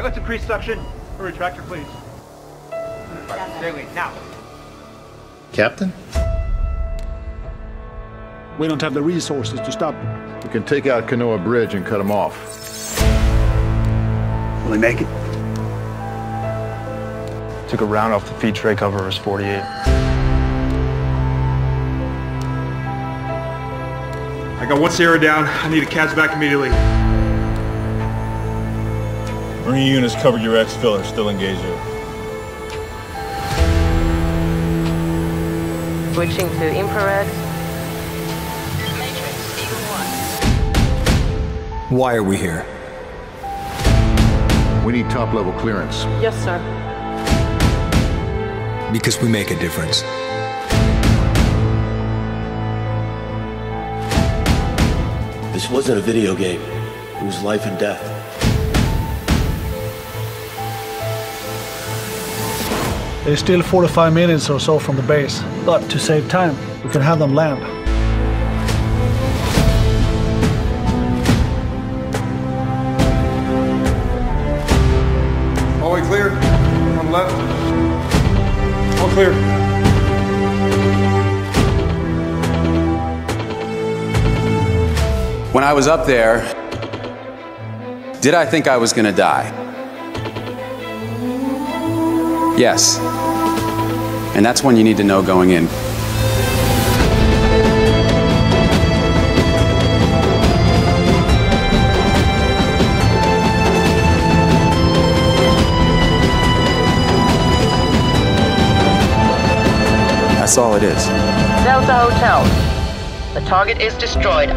right, let's increase suction. A retractor, please. Right, stay now. Captain? We don't have the resources to stop them. We can take out Kanoa Bridge and cut them off. Will he make it? Took a round off the feed tray cover was 48. I got one Sierra down. I need a CASEVAC immediately. Marine units covered your X-filler, still engaged you. Switching to infrared. Matrix, equal one. Why are we here? We need top-level clearance. Yes, sir. Because we make a difference. This wasn't a video game. It was life and death. They're still 45 minutes or so from the base, but to save time, we can have them land. All way clear. On left. All clear. When I was up there, did I think I was going to die? Yes. And that's one you need to know going in. That's all it is. Delta Hotel. The target is destroyed.